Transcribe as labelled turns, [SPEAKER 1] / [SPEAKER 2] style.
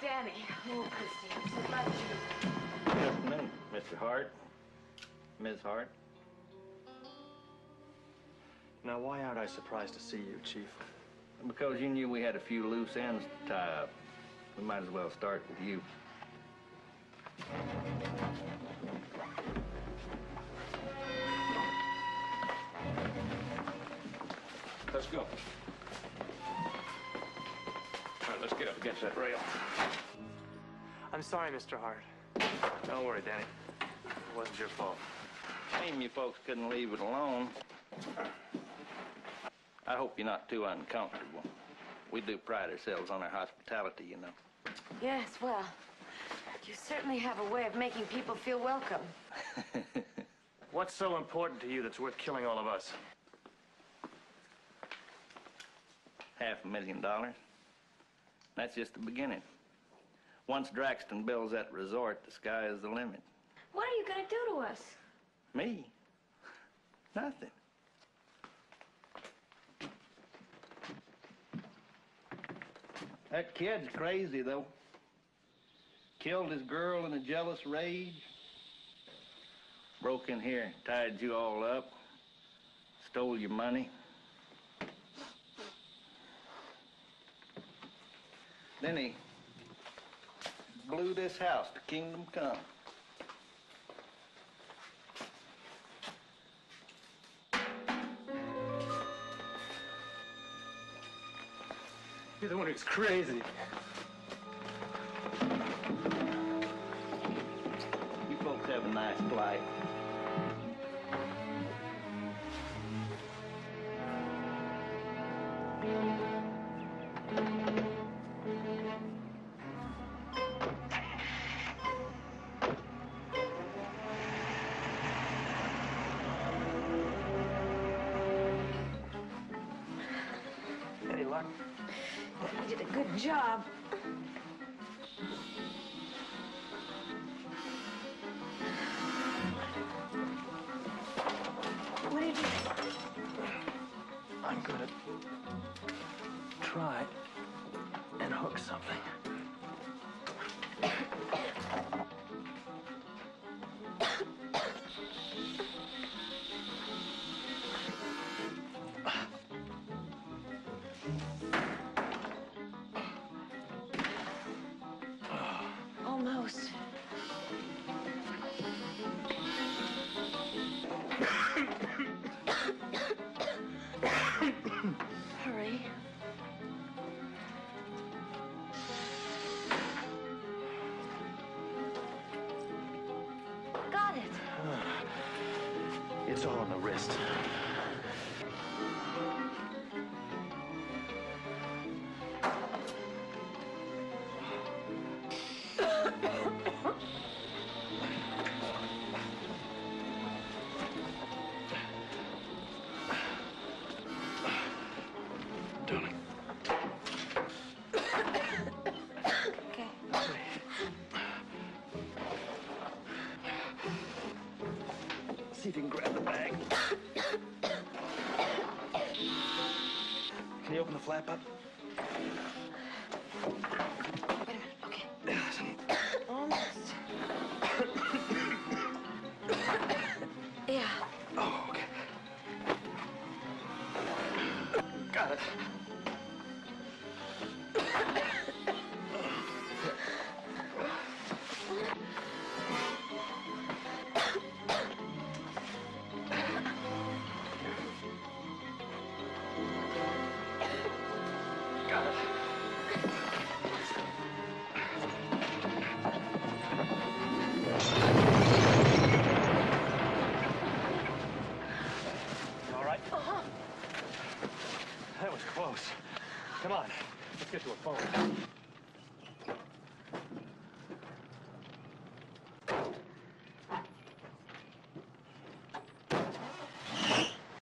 [SPEAKER 1] Danny. Oh, Christy, I'm so glad you.
[SPEAKER 2] Just a minute, Mr. Hart. Ms. Hart.
[SPEAKER 3] Now, why aren't I surprised to see you, Chief?
[SPEAKER 2] Because you knew we had a few loose ends to tie up. We might as well start with you.
[SPEAKER 4] Let's go. All right, let's get up against that rail.
[SPEAKER 3] I'm sorry, Mr. Hart. Don't worry, Danny. It wasn't your fault.
[SPEAKER 2] Shame you folks couldn't leave it alone. I hope you're not too uncomfortable. We do pride ourselves on our hospitality, you know.
[SPEAKER 1] Yes, well, you certainly have a way of making people feel welcome.
[SPEAKER 3] What's so important to you that's worth killing all of us?
[SPEAKER 2] Half a million dollars. That's just the beginning. Once Draxton builds that resort, the sky is the limit.
[SPEAKER 1] What are you going to do to us?
[SPEAKER 2] Me? Nothing. That kid's crazy, though. Killed his girl in a jealous rage. Broke in here, tied you all up. Stole your money. Then he blew this house to kingdom come.
[SPEAKER 3] You're the one who's crazy.
[SPEAKER 2] You folks have a nice flight.
[SPEAKER 3] Any luck?
[SPEAKER 1] You did a good job. What did you...
[SPEAKER 3] I'm gonna try and hook something. It's all on the wrist. Darling,
[SPEAKER 1] Okay.
[SPEAKER 3] see if you can grab bag. Can you open the flap up?
[SPEAKER 1] Wait a minute. Okay. Almost. yeah.
[SPEAKER 3] Oh, okay. Got it. That was close. Come on, let's get to a phone.